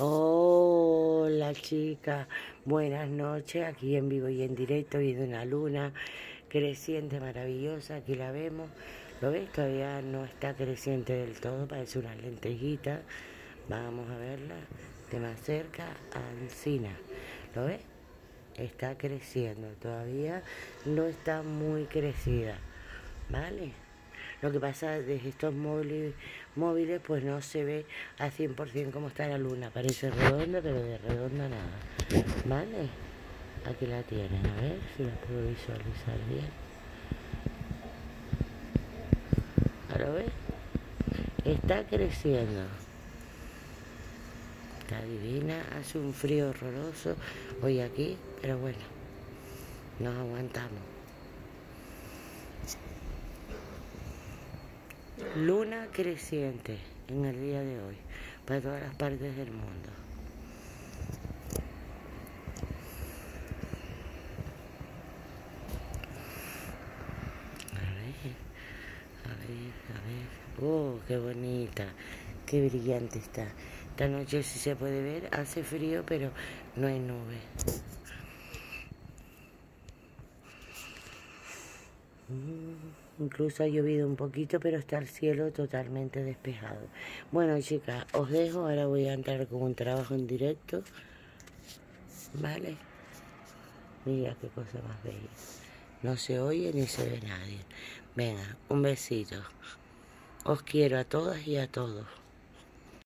Hola chicas, buenas noches, aquí en vivo y en directo viendo una luna creciente maravillosa, aquí la vemos, ¿lo ves? Todavía no está creciente del todo, parece una lentejita, vamos a verla de más cerca, Ancina, ¿lo ves? Está creciendo, todavía no está muy crecida, ¿vale? Lo que pasa desde estos móviles, móviles pues no se ve al 100% cómo está la luna. Parece redonda, pero de redonda nada. ¿Vale? Aquí la tienen, a ver si la puedo visualizar bien. ¿Ahora ves? Está creciendo. Está divina, hace un frío horroroso hoy aquí, pero bueno, nos aguantamos. Luna creciente en el día de hoy para todas las partes del mundo. A ver, a ver, a ver. Oh, qué bonita, qué brillante está. Esta noche si se puede ver, hace frío, pero no hay nube. Mm, incluso ha llovido un poquito, pero está el cielo totalmente despejado. Bueno, chicas, os dejo. Ahora voy a entrar con un trabajo en directo. ¿Vale? Mira qué cosa más bella. No se oye ni se ve nadie. Venga, un besito. Os quiero a todas y a todos.